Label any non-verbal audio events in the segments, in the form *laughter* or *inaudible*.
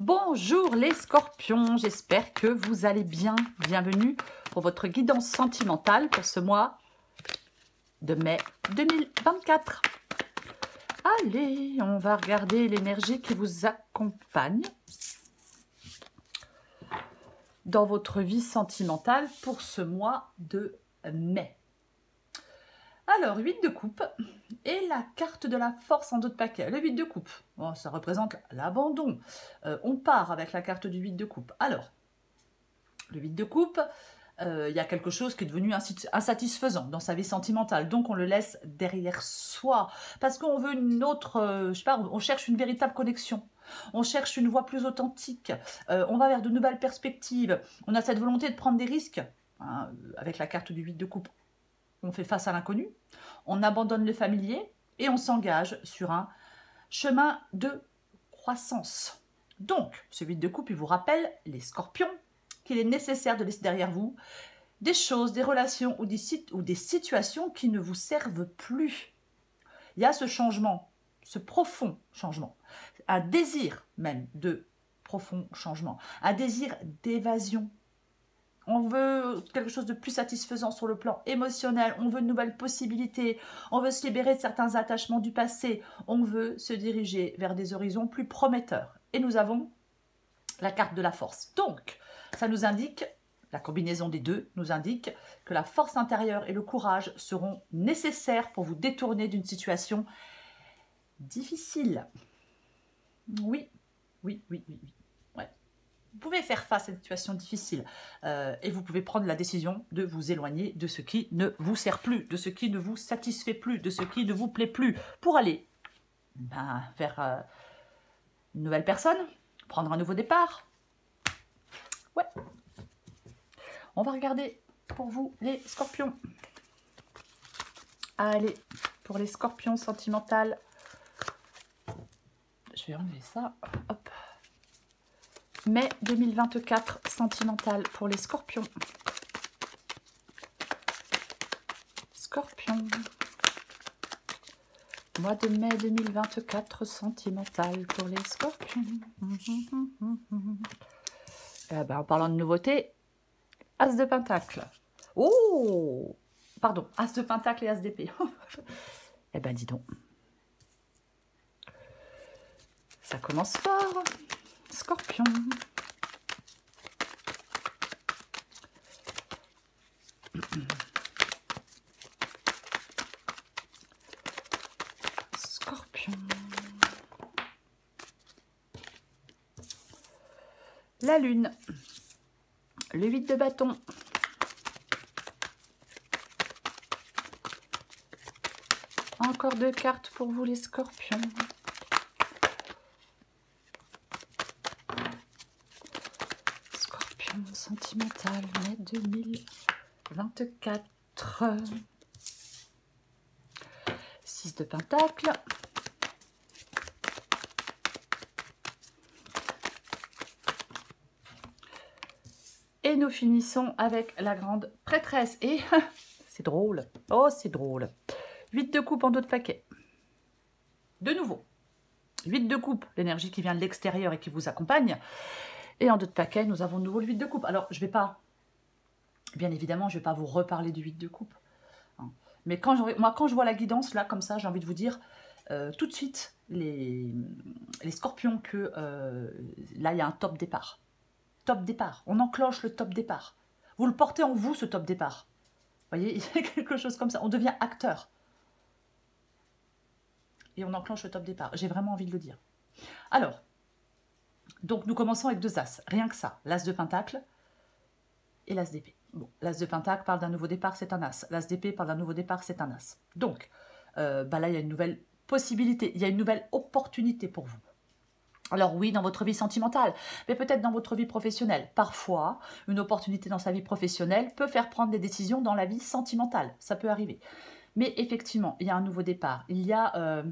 Bonjour les scorpions, j'espère que vous allez bien. Bienvenue pour votre guidance sentimentale pour ce mois de mai 2024. Allez, on va regarder l'énergie qui vous accompagne dans votre vie sentimentale pour ce mois de mai. Alors, 8 de coupe et la carte de la force en d'autres paquets. Le 8 de coupe, ça représente l'abandon. Euh, on part avec la carte du 8 de coupe. Alors, le 8 de coupe, euh, il y a quelque chose qui est devenu insatisfaisant dans sa vie sentimentale. Donc, on le laisse derrière soi. Parce qu'on veut une autre, euh, je sais pas, on cherche une véritable connexion. On cherche une voie plus authentique. on va vers de nouvelles perspectives. On a cette volonté de prendre des risques. Hein, avec la carte du 8 de coupe, on fait face à l'inconnu, on abandonne le familier et on s'engage sur un chemin de croissance. Donc, ce vide de coupe, il vous rappelle, les scorpions, qu'il est nécessaire de laisser derrière vous des choses, des relations ou des, ou des situations qui ne vous servent plus. Il y a ce changement, ce profond changement, un désir même de profond changement, un désir d'évasion, on veut quelque chose de plus satisfaisant sur le plan émotionnel, on veut de nouvelles possibilités, on veut se libérer de certains attachements du passé, on veut se diriger vers des horizons plus prometteurs. Et nous avons la carte de la force. Donc, ça nous indique, la combinaison des deux nous indique que la force intérieure et le courage seront nécessaires pour vous détourner d'une situation difficile. Oui, oui, oui, oui, oui vous pouvez faire face à une situation difficile euh, et vous pouvez prendre la décision de vous éloigner de ce qui ne vous sert plus, de ce qui ne vous satisfait plus, de ce qui ne vous plaît plus, pour aller ben, vers euh, une nouvelle personne, prendre un nouveau départ. Ouais. On va regarder pour vous les scorpions. Allez, pour les scorpions sentimentales, je vais enlever ça. Hop. Mai 2024, sentimental pour les scorpions. Scorpion. Mois de mai 2024, sentimental pour les scorpions. *laughs* Eh ben, en parlant de nouveauté, As de Pentacle. Oh Pardon, As de Pentacle et As d'épée. *laughs* eh ben, dis donc. Ça commence fort. Scorpion. Scorpion. La lune. Le 8 de bâton. Encore deux cartes pour vous les scorpions. Sentimentale, mai 2024. 6 de Pentacle. Et nous finissons avec la grande prêtresse. Et *laughs* c'est drôle. Oh, c'est drôle. 8 de coupe en dos de paquet. De nouveau. 8 de coupe, l'énergie qui vient de l'extérieur et qui vous accompagne. Et en deux de paquet, nous avons de nouveau le 8 de coupe. Alors, je ne vais pas, bien évidemment, je ne vais pas vous reparler du 8 de coupe. Hein. Mais quand moi, quand je vois la guidance, là, comme ça, j'ai envie de vous dire, euh, tout de suite, les, les scorpions, que euh, là, il y a un top départ. Top départ. On enclenche le top départ. Vous le portez en vous, ce top départ. Vous voyez, *laughs* il y a quelque chose comme ça. On devient acteur. Et on enclenche le top départ. J'ai vraiment envie de le dire. Alors, donc nous commençons avec deux As, rien que ça. L'As de Pentacle et l'As d'épée. Bon, l'As de Pentacle parle d'un nouveau départ, c'est un As. L'As d'épée parle d'un nouveau départ, c'est un As. Donc, euh, bah là, il y a une nouvelle possibilité, il y a une nouvelle opportunité pour vous. Alors oui, dans votre vie sentimentale, mais peut-être dans votre vie professionnelle. Parfois, une opportunité dans sa vie professionnelle peut faire prendre des décisions dans la vie sentimentale. Ça peut arriver. Mais effectivement, il y a un nouveau départ. Il y a euh,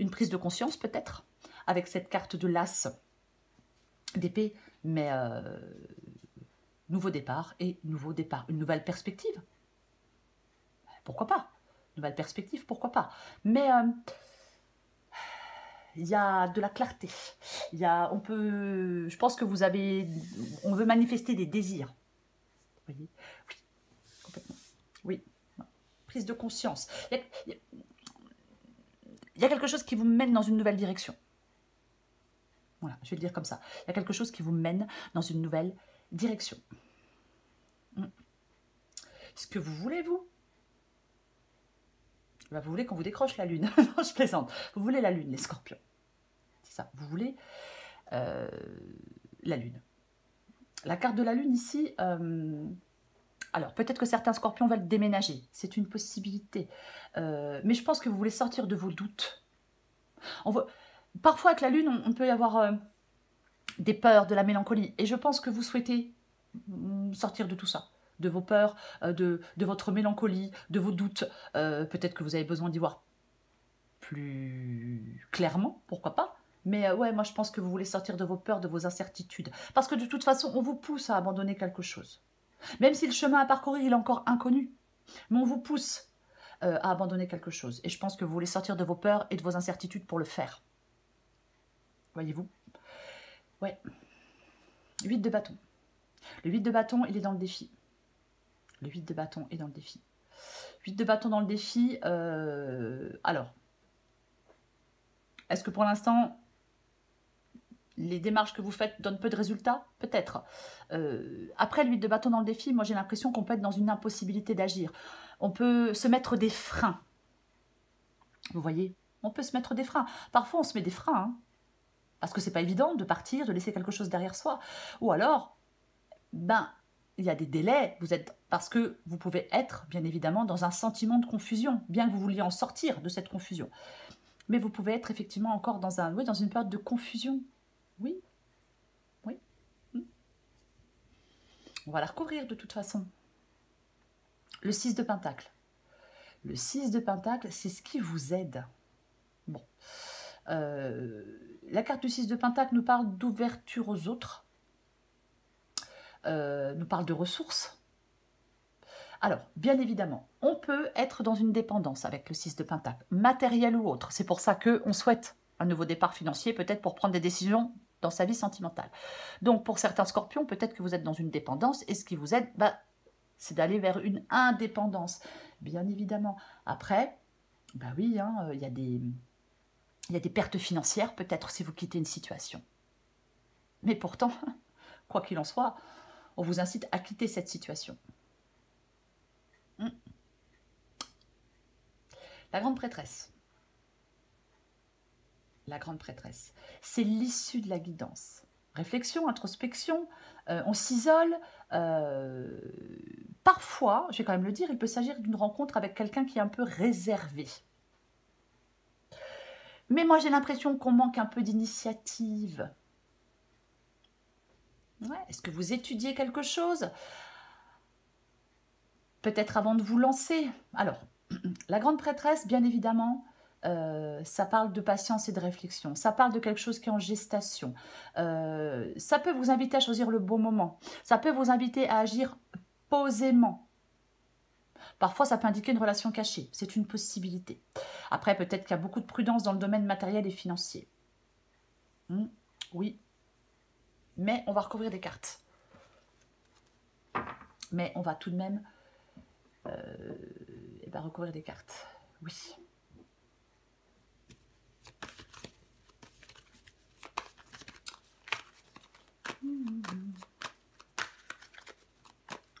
une prise de conscience peut-être avec cette carte de l'As d'épée, mais euh, nouveau départ et nouveau départ, une nouvelle perspective. Pourquoi pas? Nouvelle perspective, pourquoi pas? Mais euh, il y a de la clarté. Il y a, on peut, je pense que vous avez, on veut manifester des désirs. Oui, complètement. Oui, prise de conscience. Il y a quelque chose qui vous mène dans une nouvelle direction. Voilà, je vais le dire comme ça. Il y a quelque chose qui vous mène dans une nouvelle direction. Hmm. Ce que vous voulez, vous? Bah, Vous voulez qu'on vous décroche la lune. *laughs* non, je plaisante. Vous voulez la lune, les scorpions. C'est ça. Vous voulez euh, la lune. La carte de la lune ici... Euh, alors, peut-être que certains scorpions veulent déménager. C'est une possibilité. Euh, mais je pense que vous voulez sortir de vos doutes. On Parfois, avec la lune, on, peut y avoir des peurs, de la mélancolie. Et je pense que vous souhaitez mm, sortir de tout ça de vos peurs, euh, de, votre mélancolie, de vos doutes. Euh, peut-être que vous avez besoin d'y voir plus clairement, pourquoi pas. Mais euh, ouais, moi je pense que vous voulez sortir de vos peurs, de vos incertitudes. Parce que de toute façon, on vous pousse à abandonner quelque chose. Même si le chemin à parcourir il est encore inconnu. Mais on vous pousse à abandonner quelque chose. Et je pense que vous voulez sortir de vos peurs et de vos incertitudes pour le faire. Voyez-vous Ouais. 8 de bâton. Le 8 de bâton, il est dans le défi. Le 8 de bâton est dans le défi. 8 de bâton dans le défi. Euh, alors, est-ce que pour l'instant, les démarches que vous faites donnent peu de résultats? Peut-être. Euh, après le 8 de bâton dans le défi, moi j'ai l'impression qu'on peut être dans une impossibilité d'agir. On peut se mettre des freins. Vous voyez? On peut se mettre des freins. Parfois on se met des freins. Hein, parce que c'est pas évident de partir, de laisser quelque chose derrière soi. Ou alors, ben, il y a des délais, parce que vous pouvez être, bien évidemment, dans un sentiment de confusion, bien que vous vouliez en sortir de cette confusion. Mais vous pouvez être effectivement encore dans, un, dans une période de confusion. Oui. Oui. Hmm. On va la recouvrir de toute façon. Le 6 de Pentacle. Le 6 de Pentacle, c'est ce qui vous aide. Euh, la carte du 6 de Pentacle nous parle d'ouverture aux autres euh, nous parle de ressources. Alors, bien évidemment, on peut être dans une dépendance avec le 6 de Pentacle, matériel ou autre. C'est pour ça qu'on souhaite un nouveau départ financier, peut-être pour prendre des décisions dans sa vie sentimentale. Donc, pour certains scorpions, peut-être que vous êtes dans une dépendance, et ce qui vous aide, bah, c'est d'aller vers une indépendance, bien évidemment. Après, bah oui, hein, il y, a des, y a des pertes financières, peut-être, si vous quittez une situation. Mais pourtant, *laughs* quoi qu'il en soit, on vous incite à quitter cette situation. Hmm. La grande prêtresse. La grande prêtresse. C'est l'issue de la guidance. Réflexion, introspection, euh, on s'isole. Euh, parfois, je vais quand même le dire, il peut s'agir d'une rencontre avec quelqu'un qui est un peu réservé. Mais moi, j'ai l'impression qu'on manque un peu d'initiative, est-ce que vous étudiez quelque chose? Peut-être avant de vous lancer. Alors, *clears throat* la grande prêtresse, bien évidemment, euh, ça parle de patience et de réflexion. Ça parle de quelque chose qui est en gestation. Euh, ça peut vous inviter à choisir le bon moment. Ça peut vous inviter à agir posément. Parfois, ça peut indiquer une relation cachée. C'est une possibilité. Après, peut-être qu'il y a beaucoup de prudence dans le domaine matériel et financier. Hmm, oui, mais on va recouvrir des cartes. Mais on va tout de même euh, eh ben, recouvrir des cartes. Oui.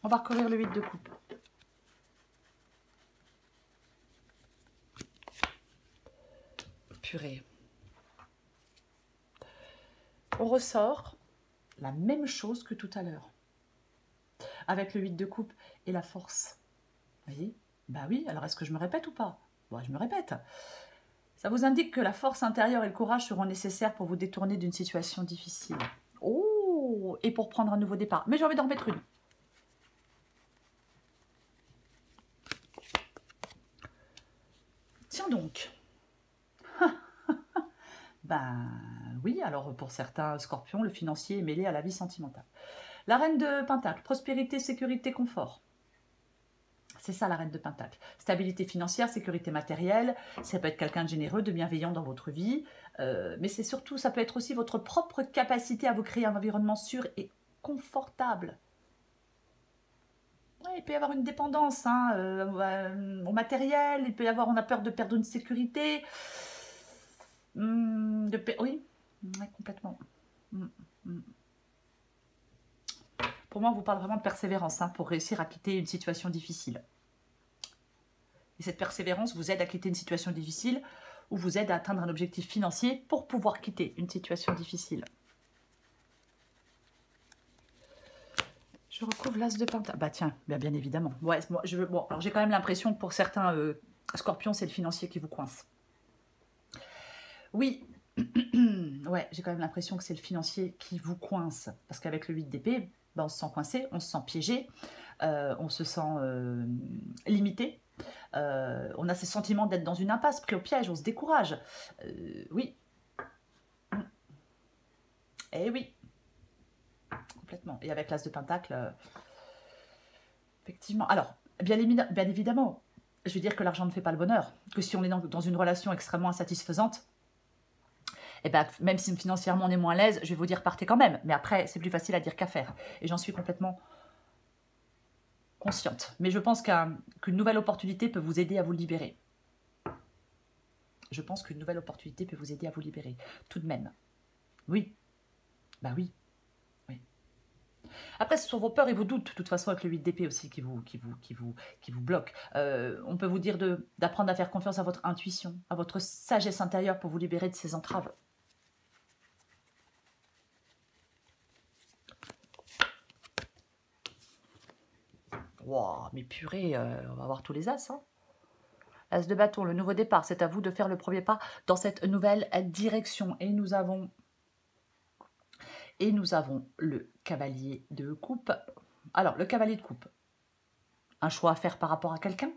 On va recouvrir le 8 de coupe. On ressort la même chose que tout à l'heure. Avec le 8 de coupe et la force. Vous voyez? Bah oui, alors est-ce que je me répète ou pas? Bon, je me répète. Ça vous indique que la force intérieure et le courage seront nécessaires pour vous détourner d'une situation difficile. Oh Et pour prendre un nouveau départ. Mais j'ai envie d'en mettre une. Tiens donc. Ben oui, alors pour certains scorpions, le financier est mêlé à la vie sentimentale. La reine de Pentacle, prospérité, sécurité, confort. C'est ça la reine de Pentacle. Stabilité financière, sécurité matérielle, ça peut être quelqu'un de généreux, de bienveillant dans votre vie. Euh, mais c'est surtout, ça peut être aussi votre propre capacité à vous créer un environnement sûr et confortable. il peut y avoir une dépendance hein, euh, au matériel, il peut y avoir, on a peur de perdre une sécurité. Hum, oui, complètement. Hum, hum. Pour moi, on vous parle vraiment de persévérance hein, pour réussir à quitter une situation difficile. Et cette persévérance vous aide à quitter une situation difficile ou vous aide à atteindre un objectif financier pour pouvoir quitter une situation difficile. Je recouvre l'as de pentacle. Bah tiens, bien, bien évidemment. Ouais, alors j'ai quand même l'impression que pour certains euh, scorpions, c'est le financier qui vous coince. Oui, *clears throat* ouais, j'ai quand même l'impression que c'est le financier qui vous coince. Parce qu'avec le 8 d'épée, ben, on se sent coincé, on se sent piégé, euh, on se sent euh, limité. Euh, on a ce sentiment d'être dans une impasse, pris au piège, on se décourage. oui. Eh oui. Complètement. Et avec l'as de pentacle, effectivement. Alors, bien, évidemment, je veux dire que l'argent ne fait pas le bonheur. Que si on est dans une relation extrêmement insatisfaisante, et eh ben, même si financièrement on est moins à l'aise, je vais vous dire partez quand même. Mais après, c'est plus facile à dire qu'à faire. Et j'en suis complètement consciente. Mais je pense qu'une nouvelle opportunité peut vous aider à vous libérer. Je pense qu'une nouvelle opportunité peut vous aider à vous libérer. Tout de même. Oui. Bah oui. Oui. Après, ce sont vos peurs et vos doutes, de toute façon, avec le 8 d'épée aussi, qui vous, qui vous, qui vous, qui vous bloquent. Euh, on peut vous dire d'apprendre à faire confiance à votre intuition, à votre sagesse intérieure pour vous libérer de ces entraves. Wow, mais purée, euh, on va voir tous les as. Hein. As de bâton, le nouveau départ, c'est à vous de faire le premier pas dans cette nouvelle direction. Et nous avons, et nous avons le cavalier de coupe. Alors, le cavalier de coupe, un choix à faire par rapport à quelqu'un?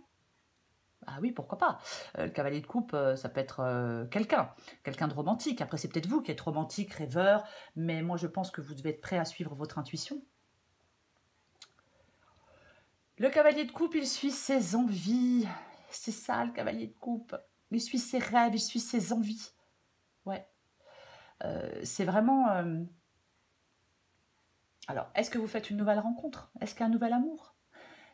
Ah oui, pourquoi pas. Euh, le cavalier de coupe, euh, ça peut être quelqu'un, quelqu'un de romantique. Après, c'est peut-être vous qui êtes romantique, rêveur, mais moi, je pense que vous devez être prêt à suivre votre intuition. Le cavalier de coupe, il suit ses envies. C'est ça, le cavalier de coupe. Il suit ses rêves, il suit ses envies. Ouais. Euh, c'est vraiment... Euh, alors, est-ce que vous faites une nouvelle rencontre? Est-ce qu'il y a un nouvel amour?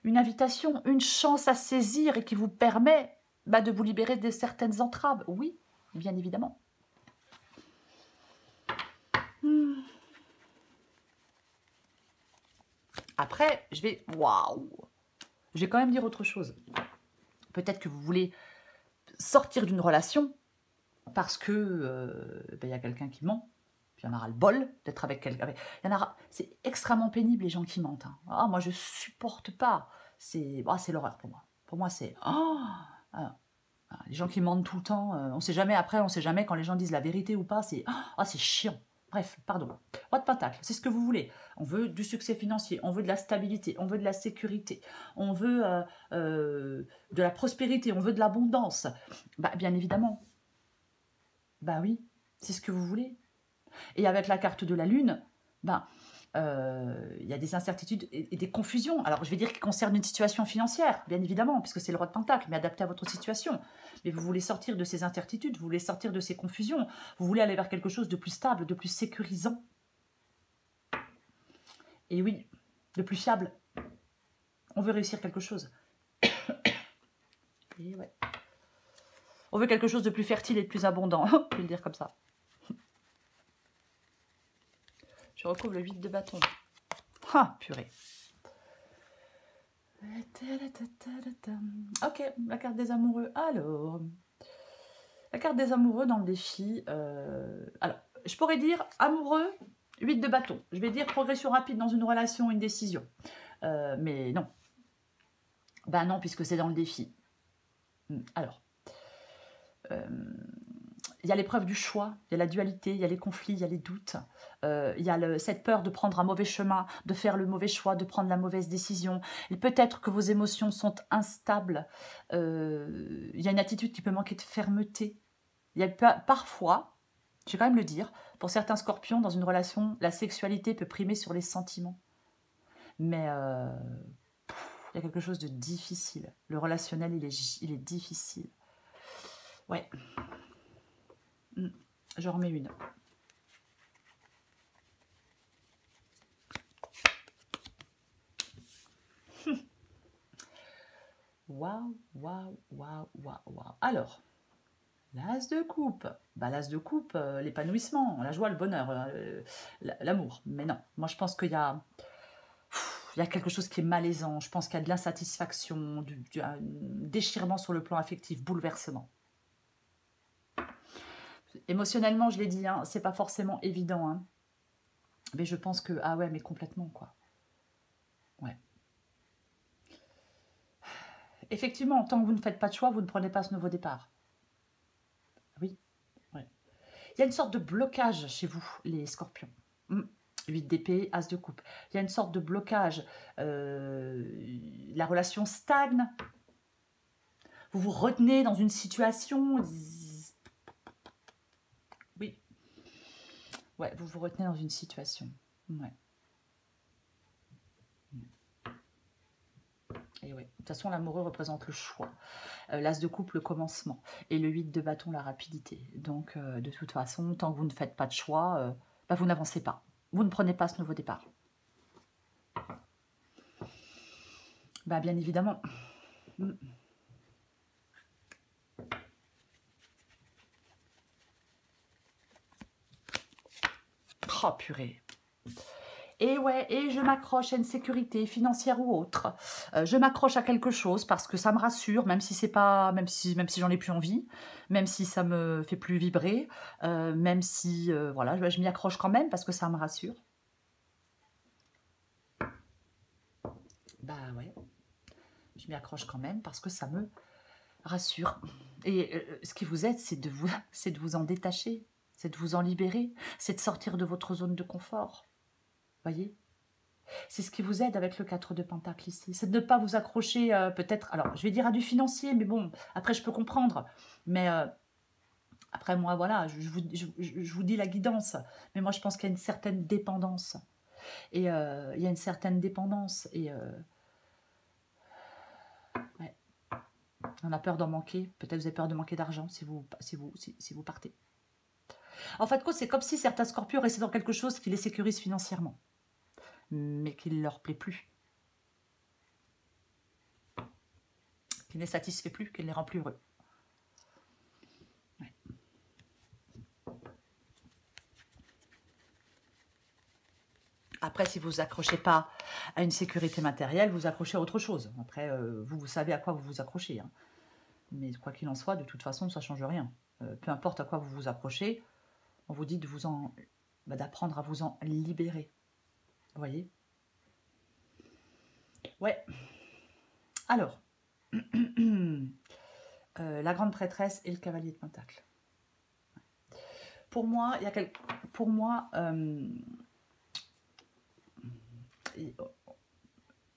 Une invitation, une chance à saisir et qui vous permet bah, de vous libérer de certaines entraves? Oui, bien évidemment. Hmm. Après, je vais... Waouh je vais quand même dire autre chose. Peut-être que vous voulez sortir d'une relation parce que euh, ben, il y a quelqu'un qui ment. Il y en aura le bol d'être avec quelqu'un. C'est extrêmement pénible les gens qui mentent. Hein. Ah, moi je supporte pas. C'est ah, l'horreur pour moi. Pour moi c'est ah, ah, les gens qui mentent tout le temps. Euh, on sait jamais après, on sait jamais quand les gens disent la vérité ou pas. C'est ah, c'est chiant. Bref, pardon. Roi de Pentacle, c'est ce que vous voulez. On veut du succès financier, on veut de la stabilité, on veut de la sécurité, on veut euh, euh, de la prospérité, on veut de l'abondance. Bah, bien évidemment. Bah oui, c'est ce que vous voulez. Et avec la carte de la Lune, bah, il y a des incertitudes et, des confusions. Alors, je vais dire qui concerne une situation financière, bien évidemment, puisque c'est le roi de Pentacle, mais adapté à votre situation. Mais vous voulez sortir de ces incertitudes, vous voulez sortir de ces confusions, vous voulez aller vers quelque chose de plus stable, de plus sécurisant. Et oui, de plus fiable. On veut réussir quelque chose. *coughs* On veut quelque chose de plus fertile et de plus abondant. *laughs* je vais le dire comme ça. Je recouvre le 8 de bâton. Ah, purée. Ok, la carte des amoureux. Alors, la carte des amoureux dans le défi. Euh, alors, je pourrais dire amoureux, 8 de bâton. Je vais dire progression rapide dans une relation, une décision. Euh, mais non. Ben non, puisque c'est dans le défi. Hmm, alors, euh, il y a l'épreuve du choix, il y a la dualité, il y a les conflits, il y a les doutes, euh, il y a cette peur de prendre un mauvais chemin, de faire le mauvais choix, de prendre la mauvaise décision. Il peut être que vos émotions sont instables, euh, il y a une attitude qui peut manquer de fermeté. Il y a parfois, je vais quand même le dire, pour certains scorpions, dans une relation, la sexualité peut primer sur les sentiments. Mais euh, il y a quelque chose de difficile. Le relationnel, il est difficile. Ouais. Mm. J'en remets une. *laughs* Waouh, waouh, waouh, waouh, waouh. Alors, l'as de coupe. Bah, l'as de coupe, euh, l'épanouissement, la joie, le bonheur, euh, l'amour. Mais non, moi je pense qu'il y a, quelque chose qui est malaisant. Je pense qu'il y a de l'insatisfaction, du, un déchirement sur le plan affectif, bouleversement. Émotionnellement, je l'ai dit, hein, c'est pas forcément évident. Hein. Mais je pense que, ah ouais, mais complètement, quoi. Ouais. Effectivement, tant que vous ne faites pas de choix, vous ne prenez pas ce nouveau départ. Oui. Ouais. Il y a une sorte de blocage chez vous, les scorpions. 8 hmm. d'épée, as de coupe. Il y a une sorte de blocage. Euh, la relation stagne. Vous vous retenez dans une situation Vous vous retenez dans une situation. Ouais. Et ouais. De toute façon, l'amoureux représente le choix. Euh, L'as de coupe, le commencement. Et le 8 de bâton, la rapidité. Donc, euh, de toute façon, tant que vous ne faites pas de choix, euh, bah, vous n'avancez pas. Vous ne prenez pas ce nouveau départ. Bah, bien évidemment. Mm. Oh purée. Et ouais, et je m'accroche à une sécurité financière ou autre. Euh, je m'accroche à quelque chose parce que ça me rassure, même si c'est pas, même si, même si j'en ai plus envie, même si ça me fait plus vibrer, euh, même si, euh, voilà, je, m'y accroche quand même parce que ça me rassure. Bah ouais, je m'y accroche quand même parce que ça me rassure. Et ce qui vous aide, c'est de vous, *laughs* c'est de vous en détacher c'est de vous en libérer, c'est de sortir de votre zone de confort. Voyez? C'est ce qui vous aide avec le 4 de Pentacle ici. C'est de ne pas vous accrocher euh, peut-être, alors je vais dire à du financier, mais bon, après je peux comprendre. Mais euh, après moi, voilà, je, vous, dis la guidance. Mais moi je pense qu'il y a une certaine dépendance. Et euh, il y a une certaine dépendance. Et on a peur d'en manquer. Peut-être vous avez peur de manquer d'argent si, vous, si vous partez. En fait, c'est comme si certains scorpions restaient dans quelque chose qui les sécurise financièrement, mais qui ne leur plaît plus. Qui ne les satisfait plus, qui ne les rend plus heureux. Après, si vous vous accrochez pas à une sécurité matérielle, vous accrochez à autre chose. Après, euh, vous, vous savez à quoi vous vous accrochez. Hein. Mais quoi qu'il en soit, de toute façon, ça ne change rien. Euh, peu importe à quoi vous vous accrochez, on vous dit de vous en bah, d'apprendre à vous en libérer. Voyez? Ouais. Alors, *clears throat* euh, la grande prêtresse et le cavalier de Pentacle. Pour moi, il y a quel... pour moi, euh,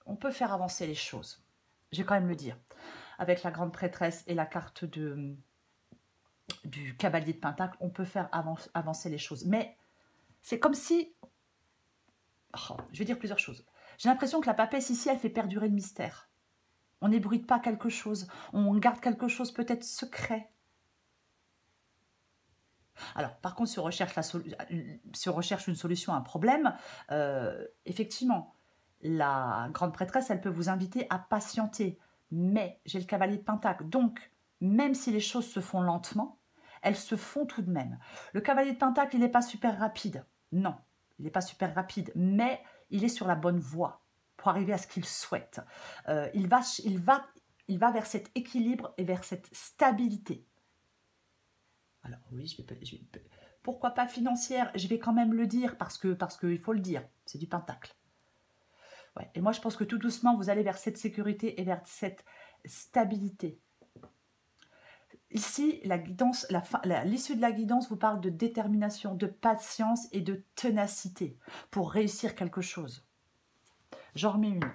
on peut faire avancer les choses. Je vais quand même le dire. Avec la grande prêtresse et la carte de du cavalier de Pentacle, on peut faire avancer les choses. Mais c'est comme si... Oh, je vais dire plusieurs choses. J'ai l'impression que la papesse ici, elle fait perdurer le mystère. On n'ébruite pas quelque chose. On garde quelque chose peut-être secret. Alors, par contre, si on recherche, une solution à un problème, euh, effectivement, la grande prêtresse, elle peut vous inviter à patienter. Mais j'ai le cavalier de Pentacle. Donc, même si les choses se font lentement, elles se font tout de même. Le cavalier de Pentacle, il n'est pas super rapide. Non, il n'est pas super rapide, mais il est sur la bonne voie pour arriver à ce qu'il souhaite. Euh, il, va, vers cet équilibre et vers cette stabilité. Alors oui, je vais, pourquoi pas financière? Je vais quand même le dire parce que parce qu'il faut le dire. C'est du Pentacle. Ouais. Et moi, je pense que tout doucement, vous allez vers cette sécurité et vers cette stabilité. Ici, l'issue de la guidance vous parle de détermination, de patience et de ténacité pour réussir quelque chose. J'en remets une.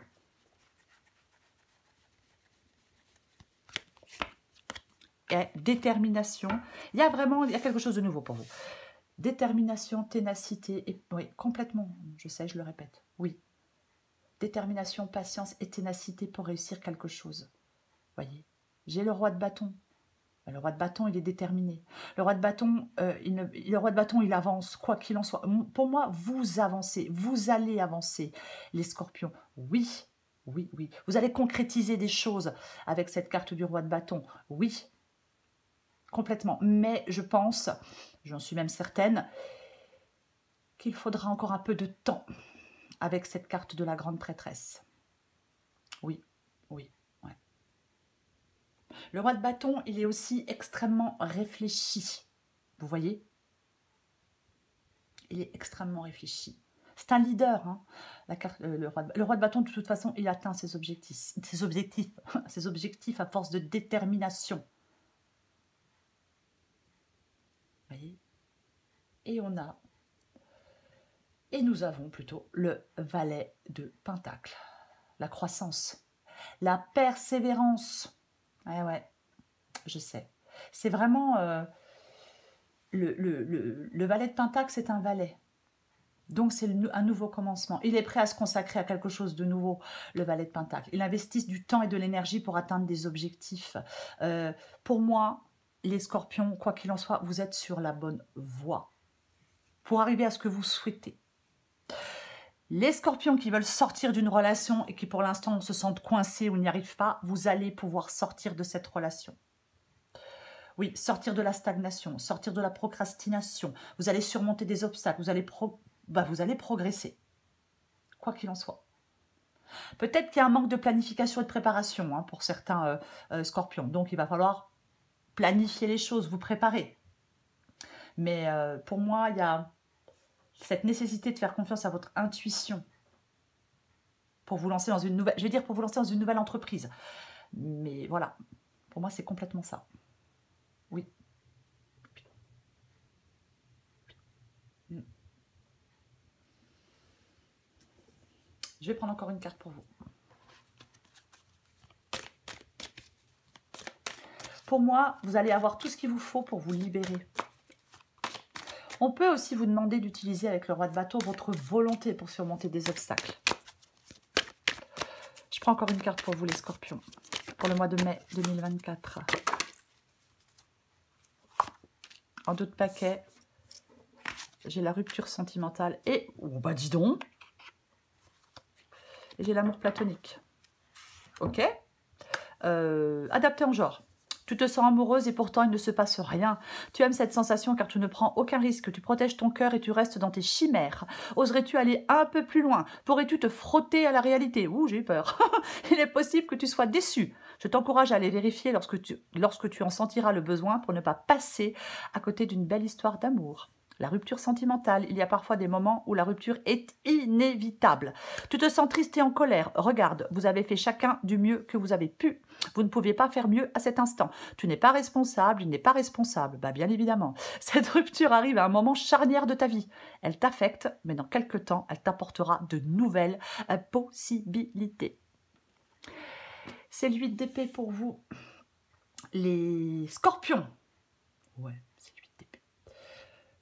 Détermination. Il y a vraiment il y a quelque chose de nouveau pour vous. Détermination, ténacité, et, oui, complètement. Je sais, je le répète. Oui. Détermination, patience et ténacité pour réussir quelque chose. Voyez, j'ai le roi de bâton Le roi de bâton, il est déterminé. Le roi de bâton, euh, le roi de bâton, il avance, quoi qu'il en soit. Pour moi, vous avancez, vous allez avancer. Les scorpions, oui, oui, oui. Vous allez concrétiser des choses avec cette carte du roi de bâton, oui. Complètement. Mais je pense, j'en suis même certaine, qu'il faudra encore un peu de temps avec cette carte de la grande prêtresse. Oui, oui. Le roi de bâton, il est aussi extrêmement réfléchi. Vous voyez? Il est extrêmement réfléchi. C'est un leader. Hein. Euh, le, roi de, le, roi de, bâton, de toute façon, il atteint ses objectifs, ses objectifs, *laughs* ses objectifs à force de détermination. Vous voyez? Et on a, et nous avons plutôt le valet de Pentacle. La croissance, la persévérance, Ouais, ouais, je sais. C'est vraiment... Euh, le, le, valet de Pentacle, c'est un valet. Donc c'est un nouveau commencement. Il est prêt à se consacrer à quelque chose de nouveau, le valet de Pentacle. Il investit du temps et de l'énergie pour atteindre des objectifs. Euh, pour moi, les scorpions, quoi qu'il en soit, vous êtes sur la bonne voie pour arriver à ce que vous souhaitez. Les scorpions qui veulent sortir d'une relation et qui pour l'instant se sentent coincés ou n'y arrivent pas, vous allez pouvoir sortir de cette relation. Oui, sortir de la stagnation, sortir de la procrastination. Vous allez surmonter des obstacles, vous allez, bah, progresser. Quoi qu'il en soit. Peut-être qu'il y a un manque de planification et de préparation hein, pour certains euh, euh, scorpions. Donc il va falloir planifier les choses, vous préparer. Mais euh, pour moi, il y a cette nécessité de faire confiance à votre intuition pour vous lancer dans une nouvelle, je vais dire pour vous lancer dans une nouvelle entreprise. Mais voilà, pour moi c'est complètement ça. Oui. Je vais prendre encore une carte pour vous. Pour moi, vous allez avoir tout ce qu'il vous faut pour vous libérer. On peut aussi vous demander d'utiliser avec le roi de bateau votre volonté pour surmonter des obstacles. Je prends encore une carte pour vous les scorpions, pour le mois de mai 2024. En deux de paquet, j'ai la rupture sentimentale et... Oh bah dis donc j'ai l'amour platonique. Ok? Euh, Adapté en genre. Tu te sens amoureuse et pourtant il ne se passe rien. Tu aimes cette sensation car tu ne prends aucun risque, tu protèges ton cœur et tu restes dans tes chimères. Oserais-tu aller un peu plus loin? Pourrais-tu te frotter à la réalité? Ouh, j'ai eu peur. *laughs* il est possible que tu sois déçu. Je t'encourage à aller vérifier lorsque tu, lorsque tu en sentiras le besoin pour ne pas passer à côté d'une belle histoire d'amour la rupture sentimentale. Il y a parfois des moments où la rupture est inévitable. Tu te sens triste et en colère. Regarde, vous avez fait chacun du mieux que vous avez pu. Vous ne pouviez pas faire mieux à cet instant. Tu n'es pas responsable, il n'est pas responsable. Bah, bien évidemment. *laughs* Cette rupture arrive à un moment charnière de ta vie. Elle t'affecte, mais dans quelques temps, elle t'apportera de nouvelles possibilités. C'est l'huile d'épée pour vous. Les scorpions. Ouais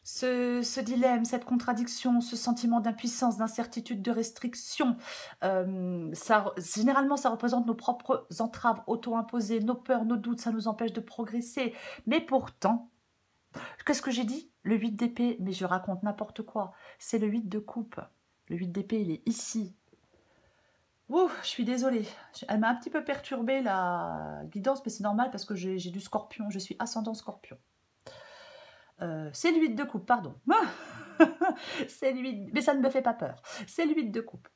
ce, dilemme, cette contradiction, ce sentiment d'impuissance, d'incertitude, de restriction. Euh, ça, généralement, ça représente nos propres entraves auto-imposées, nos peurs, nos doutes, ça nous empêche de progresser. Mais pourtant, qu'est-ce que j'ai dit? Le 8 d'épée, mais je raconte n'importe quoi. C'est le 8 de coupe. Le 8 d'épée, il est ici. Ouh, je suis désolée. Elle m'a un petit peu perturbée la guidance, mais c'est normal parce que j'ai du scorpion. Je suis ascendant scorpion. Euh, c'est l'huile de coupe, pardon. *laughs* c'est l'huile, mais ça ne me fait pas peur. C'est l'huile de coupe.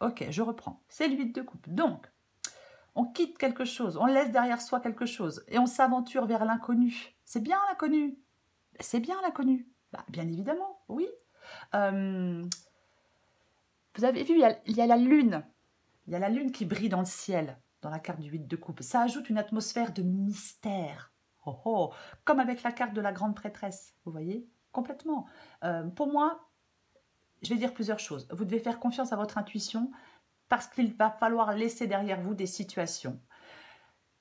Ok, je reprends. C'est l'huile de coupe. Donc, on quitte quelque chose, on laisse derrière soi quelque chose et on s'aventure vers l'inconnu. C'est bien l'inconnu. C'est bien l'inconnu. Bah, bien évidemment, oui. Euh, vous avez vu, il y, a, la lune. Il y a la lune qui brille dans le ciel, dans la carte du 8 de coupe. Ça ajoute une atmosphère de mystère. Oh, oh, comme avec la carte de la grande prêtresse, vous voyez Complètement. Euh, pour moi, je vais dire plusieurs choses. Vous devez faire confiance à votre intuition parce qu'il va falloir laisser derrière vous des situations,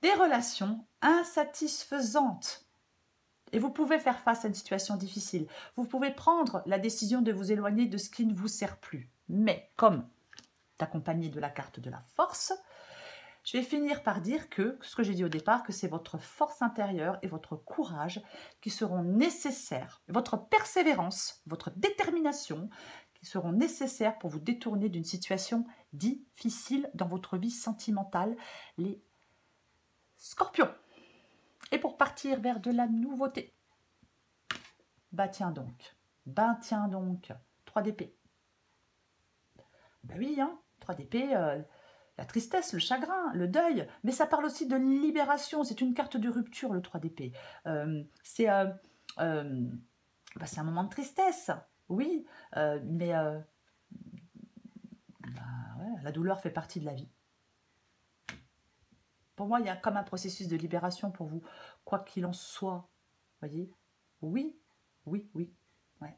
des relations insatisfaisantes. Et vous pouvez faire face à une situation difficile. Vous pouvez prendre la décision de vous éloigner de ce qui ne vous sert plus. Mais comme accompagné de la carte de la force, je vais finir par dire que, ce que j'ai dit au départ, que c'est votre force intérieure et votre courage qui seront nécessaires, votre persévérance, votre détermination, qui seront nécessaires pour vous détourner d'une situation difficile dans votre vie sentimentale, les scorpions. Et pour partir vers de la nouveauté. Bah tiens donc, bah tiens donc, 3 d'épée. Ben oui, hein, 3 d'épée, euh, la tristesse, le chagrin, le deuil, mais ça parle aussi de libération, c'est une carte de rupture, le 3 d'épée. Euh, c'est euh, bah, un moment de tristesse, oui, mais bah, la douleur fait partie de la vie. Pour moi, il y a comme un processus de libération pour vous, quoi qu'il en soit. voyez Oui, oui, oui. Ouais.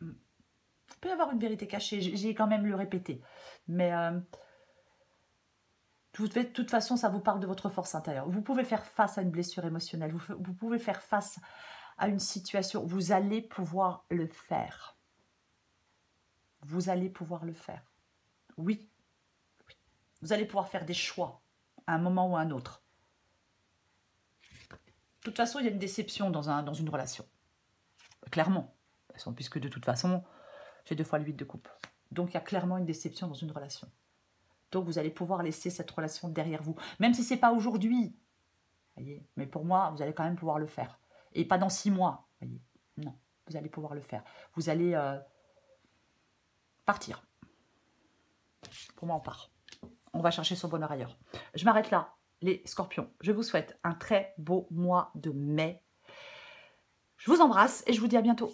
Hmm. Il peut y avoir une vérité cachée, j'ai quand même le répété. Mais euh, de toute façon, ça vous parle de votre force intérieure. Vous pouvez faire face à une blessure émotionnelle, vous, pouvez faire face à une situation, vous allez pouvoir le faire. Vous allez pouvoir le faire. Oui. oui. Vous allez pouvoir faire des choix à un moment ou à un autre. De toute façon, il y a une déception dans, un, dans une relation. Clairement. Puisque de toute façon, j'ai deux fois le 8 de coupe. Donc, il y a clairement une déception dans une relation. Donc, vous allez pouvoir laisser cette relation derrière vous. Même si ce n'est pas aujourd'hui. Mais pour moi, vous allez quand même pouvoir le faire. Et pas dans six mois. Non, vous allez pouvoir le faire. Vous allez euh, partir. Pour moi, on part on va chercher son bonheur ailleurs. Je m'arrête là, les scorpions. Je vous souhaite un très beau mois de mai. Je vous embrasse et je vous dis à bientôt.